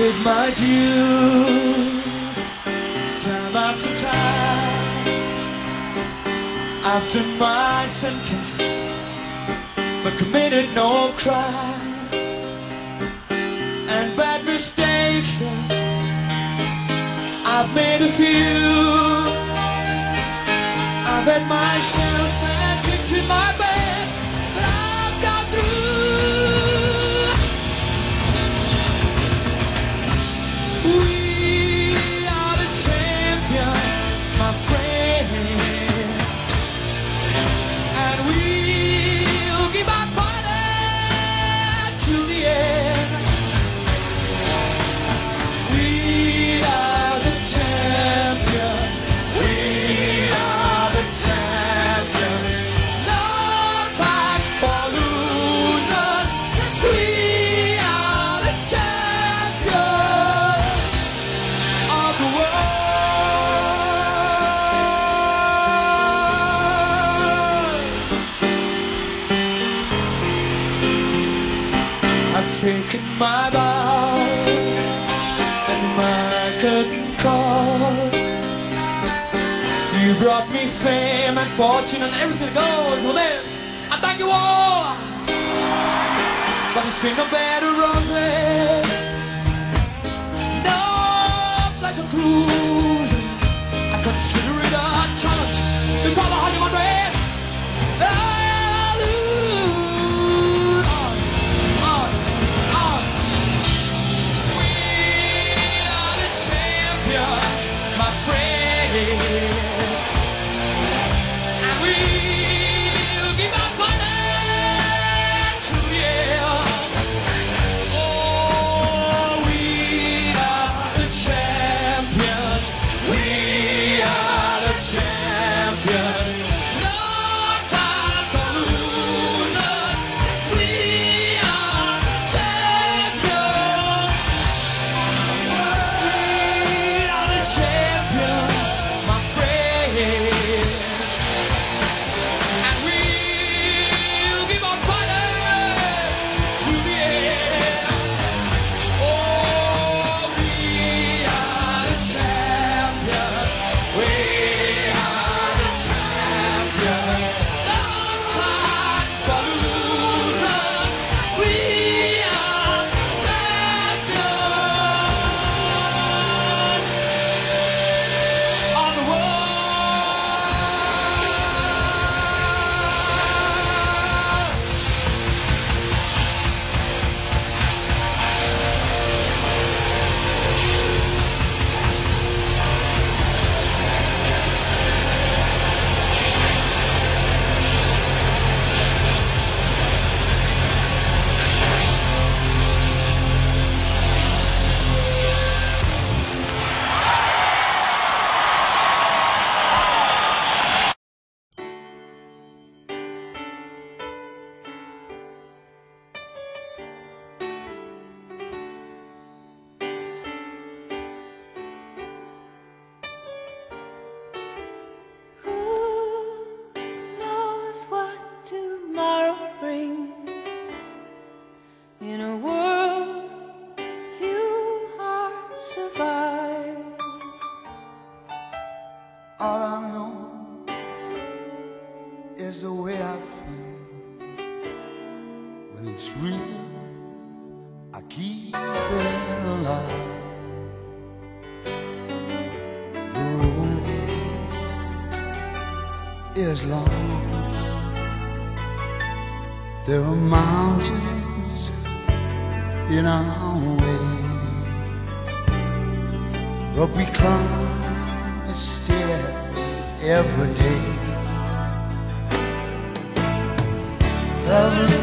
paid my dues time after time. Done my sentence, but committed no crime. And bad mistakes, uh, I've made a few. I've had my shells and kicked my best, We Taken my vows and my curtain calls. You brought me fame and fortune and everything that goes with it. I thank you all. But it's been no bed of roses. No pleasure cruising. I consider All I know is the way I feel. When it's real, I keep it alive. The road is long. There are mountains in our way. But we climb every day. The